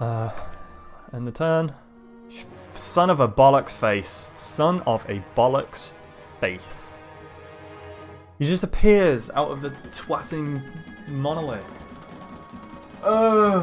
Uh, end the turn. Son of a bollocks face. Son of a bollocks face. He just appears out of the twatting monolith. Ugh.